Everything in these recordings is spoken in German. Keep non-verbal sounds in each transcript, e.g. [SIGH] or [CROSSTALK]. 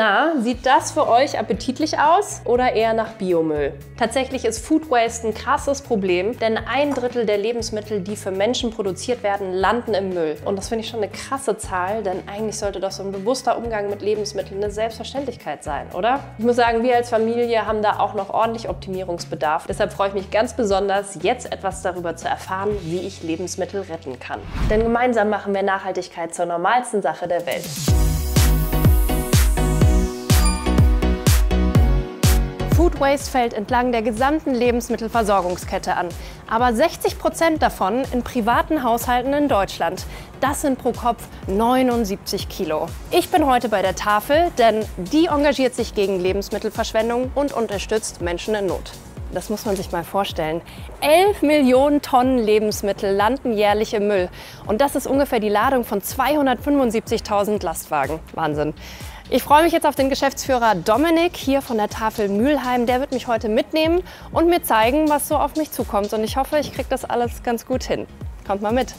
Na, sieht das für euch appetitlich aus oder eher nach Biomüll? Tatsächlich ist Food Waste ein krasses Problem, denn ein Drittel der Lebensmittel, die für Menschen produziert werden, landen im Müll. Und das finde ich schon eine krasse Zahl, denn eigentlich sollte doch so ein bewusster Umgang mit Lebensmitteln eine Selbstverständlichkeit sein, oder? Ich muss sagen, wir als Familie haben da auch noch ordentlich Optimierungsbedarf. Deshalb freue ich mich ganz besonders, jetzt etwas darüber zu erfahren, wie ich Lebensmittel retten kann. Denn gemeinsam machen wir Nachhaltigkeit zur normalsten Sache der Welt. Waste fällt entlang der gesamten Lebensmittelversorgungskette an. Aber 60 Prozent davon in privaten Haushalten in Deutschland. Das sind pro Kopf 79 Kilo. Ich bin heute bei der Tafel, denn die engagiert sich gegen Lebensmittelverschwendung und unterstützt Menschen in Not. Das muss man sich mal vorstellen. 11 Millionen Tonnen Lebensmittel landen jährlich im Müll. Und das ist ungefähr die Ladung von 275.000 Lastwagen. Wahnsinn. Ich freue mich jetzt auf den Geschäftsführer Dominik hier von der Tafel Mülheim. Der wird mich heute mitnehmen und mir zeigen, was so auf mich zukommt. Und ich hoffe, ich kriege das alles ganz gut hin. Kommt mal mit.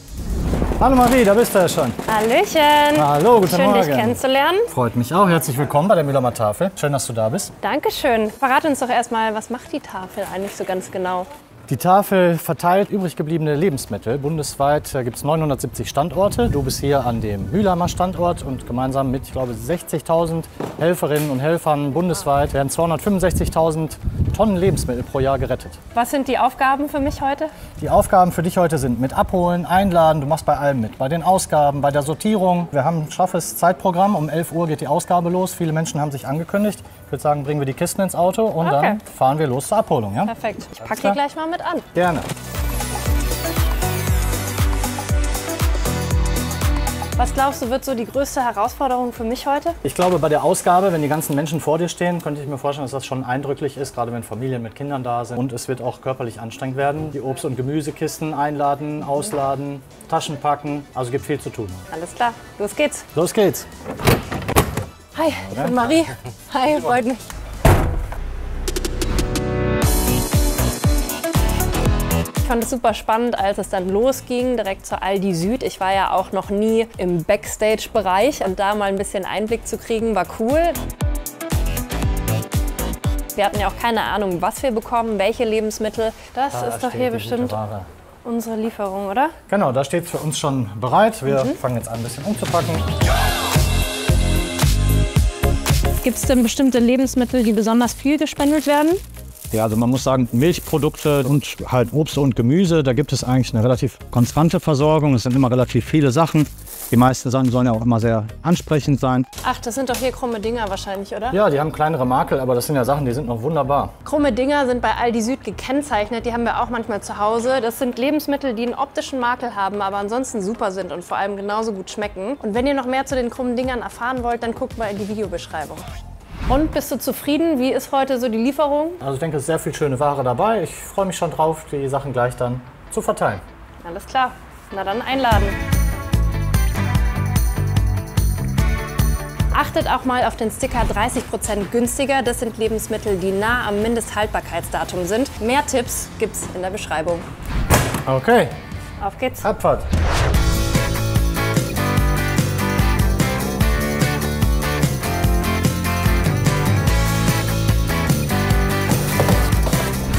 Hallo Marie, da bist du ja schon. Hallöchen. Hallo, guten Schön, Morgen. dich kennenzulernen. Freut mich auch. Herzlich willkommen bei der Müllermer Tafel. Schön, dass du da bist. Dankeschön. Verrate uns doch erstmal, was macht die Tafel eigentlich so ganz genau? Die Tafel verteilt übrig gebliebene Lebensmittel. Bundesweit gibt es 970 Standorte. Du bist hier an dem Mülheimer Standort und gemeinsam mit, ich glaube, 60.000 Helferinnen und Helfern bundesweit werden 265.000 Tonnen Lebensmittel pro Jahr gerettet. Was sind die Aufgaben für mich heute? Die Aufgaben für dich heute sind mit abholen, einladen, du machst bei allem mit. Bei den Ausgaben, bei der Sortierung. Wir haben ein straffes Zeitprogramm. Um 11 Uhr geht die Ausgabe los. Viele Menschen haben sich angekündigt. Ich würde sagen, bringen wir die Kisten ins Auto und Okay. dann fahren wir los zur Abholung. Ja? Perfekt. Ich packe die gleich mal mit an. Gerne. Was glaubst du, wird so die größte Herausforderung für mich heute? Ich glaube, bei der Ausgabe, wenn die ganzen Menschen vor dir stehen, könnte ich mir vorstellen, dass das schon eindrücklich ist, gerade wenn Familien mit Kindern da sind. Und es wird auch körperlich anstrengend werden. Die Obst- und Gemüsekisten einladen, ausladen, Taschen packen. Also gibt viel zu tun. Alles klar, los geht's. Los geht's. Hi, ich bin Marie. [LAUGHS] Hi, freut mich. Fand es super spannend, als es dann losging, direkt zur Aldi Süd. Ich war ja auch noch nie im Backstage-Bereich und da mal ein bisschen Einblick zu kriegen, war cool. Wir hatten ja auch keine Ahnung, was wir bekommen, welche Lebensmittel. Das Da ist doch hier bestimmt unsere Lieferung, oder? Genau, da steht es für uns schon bereit. Wir Mhm. fangen jetzt an, ein bisschen umzupacken. Gibt es denn bestimmte Lebensmittel, die besonders viel gespendet werden? Ja, also man muss sagen, Milchprodukte und halt Obst und Gemüse, da gibt es eigentlich eine relativ konstante Versorgung. Es sind immer relativ viele Sachen. Die meisten Sachen sollen ja auch immer sehr ansprechend sein. Ach, das sind doch hier krumme Dinger wahrscheinlich, oder? Ja, die haben kleinere Makel, aber das sind ja Sachen, die sind noch wunderbar. Krumme Dinger sind bei Aldi Süd gekennzeichnet. Die haben wir auch manchmal zu Hause. Das sind Lebensmittel, die einen optischen Makel haben, aber ansonsten super sind und vor allem genauso gut schmecken. Und wenn ihr noch mehr zu den krummen Dingern erfahren wollt, dann guckt mal in die Videobeschreibung. Und bist du zufrieden? Wie ist heute so die Lieferung? Also ich denke, es ist sehr viel schöne Ware dabei. Ich freue mich schon drauf, die Sachen gleich dann zu verteilen. Alles klar. Na dann einladen. Achtet auch mal auf den Sticker 30% günstiger. Das sind Lebensmittel, die nah am Mindesthaltbarkeitsdatum sind. Mehr Tipps gibt's in der Beschreibung. Okay, Auf geht's. Abfahrt.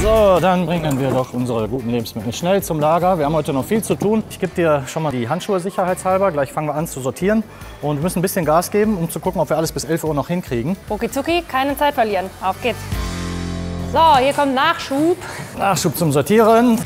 So, dann bringen wir doch unsere guten Lebensmittel schnell zum Lager. Wir haben heute noch viel zu tun. Ich gebe dir schon mal die Handschuhe sicherheitshalber. Gleich fangen wir an zu sortieren. Und wir müssen ein bisschen Gas geben, um zu gucken, ob wir alles bis 11 Uhr noch hinkriegen. Rucki keine Zeit verlieren. Auf geht's. So, hier kommt Nachschub. Nachschub zum Sortieren.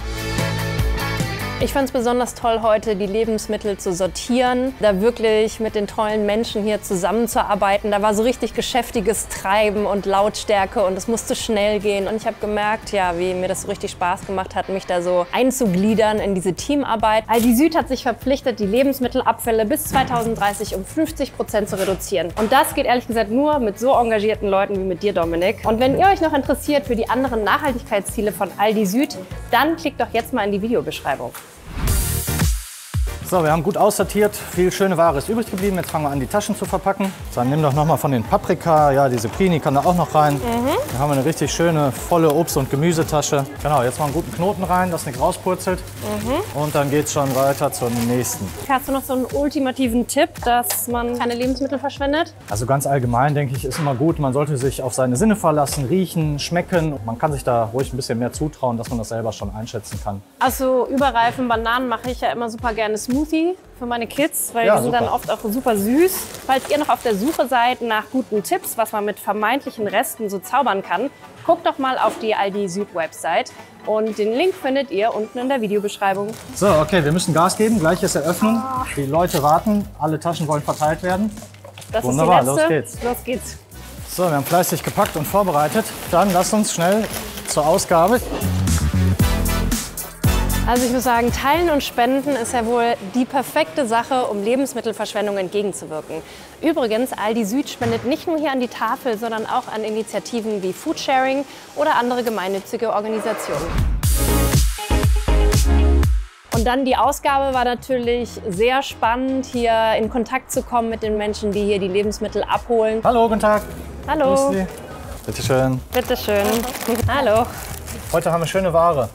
Ich fand es besonders toll, heute die Lebensmittel zu sortieren, da wirklich mit den tollen Menschen hier zusammenzuarbeiten. Da war so richtig geschäftiges Treiben und Lautstärke und es musste schnell gehen. Und ich habe gemerkt, ja, wie mir das so richtig Spaß gemacht hat, mich da so einzugliedern in diese Teamarbeit. Aldi Süd hat sich verpflichtet, die Lebensmittelabfälle bis 2030 um 50 Prozent zu reduzieren. Und das geht ehrlich gesagt nur mit so engagierten Leuten wie mit dir, Dominik. Und wenn ihr euch noch interessiert für die anderen Nachhaltigkeitsziele von Aldi Süd, dann klickt doch jetzt mal in die Videobeschreibung. So, wir haben gut aussortiert. Viel schöne Ware ist übrig geblieben. Jetzt fangen wir an, die Taschen zu verpacken. Dann nimm doch noch mal von den Paprika. Ja, die Zucchini kann da auch noch rein. Dann haben wir eine richtig schöne, volle Obst- und Gemüsetasche. Genau, jetzt mal einen guten Knoten rein, dass nicht rauspurzelt. Und dann geht's schon weiter zum nächsten. Hast du noch so einen ultimativen Tipp, dass man keine Lebensmittel verschwendet? Also ganz allgemein denke ich, ist immer gut, man sollte sich auf seine Sinne verlassen, riechen, schmecken. Man kann sich da ruhig ein bisschen mehr zutrauen, dass man das selber schon einschätzen kann. Also überreifen Bananen mache ich ja immer super gerne Smoothie für meine Kids, weil Ja, die sind super. dann oft auch super süß. Falls ihr noch auf der Suche seid nach guten Tipps, was man mit vermeintlichen Resten so zaubern kann, guckt doch mal auf die Aldi Süd Website und den Link findet ihr unten in der Videobeschreibung. So, okay, wir müssen Gas geben. Gleich ist Eröffnung. Die Leute warten. Alle Taschen wollen verteilt werden. Das Wunderbar, ist die letzte. los geht's. Los geht's. So, wir haben fleißig gepackt und vorbereitet. Dann lasst uns schnell zur Ausgabe. Also ich muss sagen, Teilen und Spenden ist ja wohl die perfekte Sache, um Lebensmittelverschwendung entgegenzuwirken. Übrigens, Aldi Süd spendet nicht nur hier an die Tafel, sondern auch an Initiativen wie Foodsharing oder andere gemeinnützige Organisationen. Und dann die Ausgabe war natürlich sehr spannend, hier in Kontakt zu kommen mit den Menschen, die hier die Lebensmittel abholen. Hallo, guten Tag. Hallo, Grüß Sie. Bitte schön. bitteschön. Hallo. Heute haben wir schöne Ware.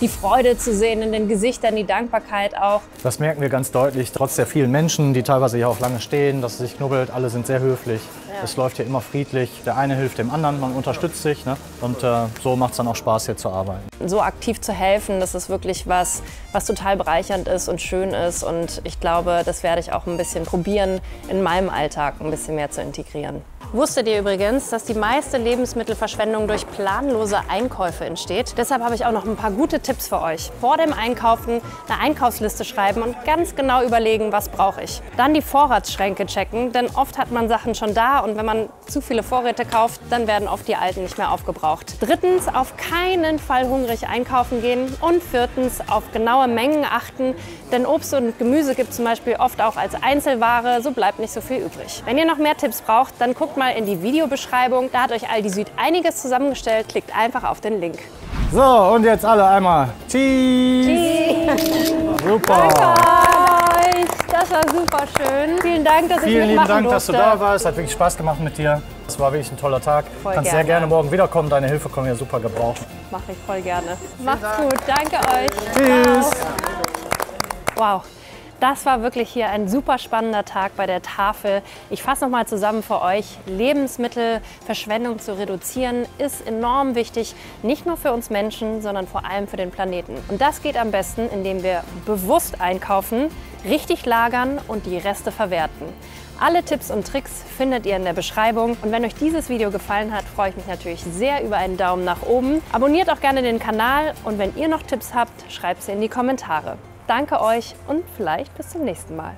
Die Freude zu sehen in den Gesichtern, die Dankbarkeit auch. Das merken wir ganz deutlich, trotz der vielen Menschen, die teilweise hier auch lange stehen, dass es sich knubbelt. Alle sind sehr höflich. Es läuft hier immer friedlich. Der eine hilft dem anderen, man unterstützt sich. Ne? Und äh, so macht es dann auch Spaß, hier zu arbeiten. so aktiv zu helfen, das ist wirklich was, was total bereichernd ist und schön ist. Und ich glaube, das werde ich auch ein bisschen probieren, in meinem Alltag ein bisschen mehr zu integrieren. Wusstet ihr übrigens, dass die meiste Lebensmittelverschwendung durch planlose Einkäufe entsteht? Deshalb habe ich auch noch ein paar gute Tipps für euch. Vor dem Einkaufen eine Einkaufsliste schreiben und ganz genau überlegen, was brauche ich. Dann die Vorratsschränke checken, denn oft hat man Sachen schon da und wenn man zu viele Vorräte kauft, dann werden oft die alten nicht mehr aufgebraucht. Drittens, auf keinen Fall hungrig einkaufen gehen und viertens, auf genaue Mengen achten, denn Obst und Gemüse gibt es zum Beispiel oft auch als Einzelware, so bleibt nicht so viel übrig. Wenn ihr noch mehr Tipps braucht, dann guckt mal in die Videobeschreibung, da hat euch Aldi Süd einiges zusammengestellt, klickt einfach auf den Link. So, und jetzt alle einmal. Cheese! Super! euch. Das war super schön. Vielen Dank, dass ich Vielen lieben Dank, durfte. dass du da warst. Hat wirklich Spaß gemacht mit dir. Es war wirklich ein toller Tag. Voll Kannst sehr gerne. gerne morgen wiederkommen. Deine Hilfe können wir super gebrauchen. Mache ich voll gerne. Macht's gut. Danke euch. Tschüss! Wow. Das war wirklich hier ein super spannender Tag bei der Tafel. Ich fasse noch mal zusammen für euch. Lebensmittelverschwendung zu reduzieren ist enorm wichtig, nicht nur für uns Menschen, sondern vor allem für den Planeten. Und das geht am besten, indem wir bewusst einkaufen, richtig lagern und die Reste verwerten. Alle Tipps und Tricks findet ihr in der Beschreibung. Und wenn euch dieses Video gefallen hat, freue ich mich natürlich sehr über einen Daumen nach oben. Abonniert auch gerne den Kanal und wenn ihr noch Tipps habt, schreibt sie in die Kommentare. Danke euch und vielleicht bis zum nächsten Mal.